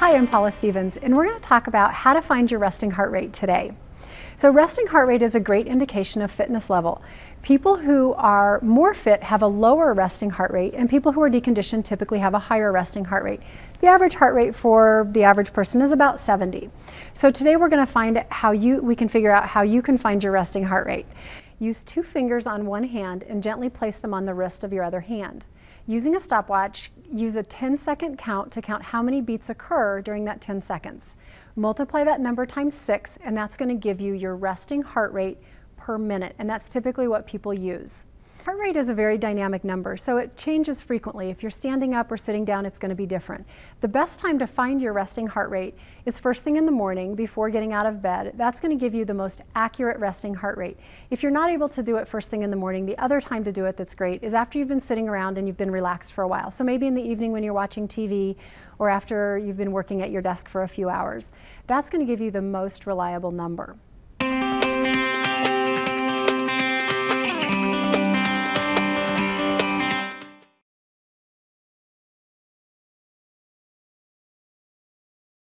Hi, I'm Paula Stevens, and we're going to talk about how to find your resting heart rate today. So resting heart rate is a great indication of fitness level. People who are more fit have a lower resting heart rate, and people who are deconditioned typically have a higher resting heart rate. The average heart rate for the average person is about 70. So today we're going to find how you we can figure out how you can find your resting heart rate. Use two fingers on one hand and gently place them on the wrist of your other hand. Using a stopwatch, use a 10 second count to count how many beats occur during that 10 seconds. Multiply that number times six, and that's going to give you your resting heart rate per minute, and that's typically what people use. Heart rate is a very dynamic number, so it changes frequently. If you're standing up or sitting down, it's going to be different. The best time to find your resting heart rate is first thing in the morning before getting out of bed. That's going to give you the most accurate resting heart rate. If you're not able to do it first thing in the morning, the other time to do it that's great is after you've been sitting around and you've been relaxed for a while. So maybe in the evening when you're watching TV or after you've been working at your desk for a few hours. That's going to give you the most reliable number.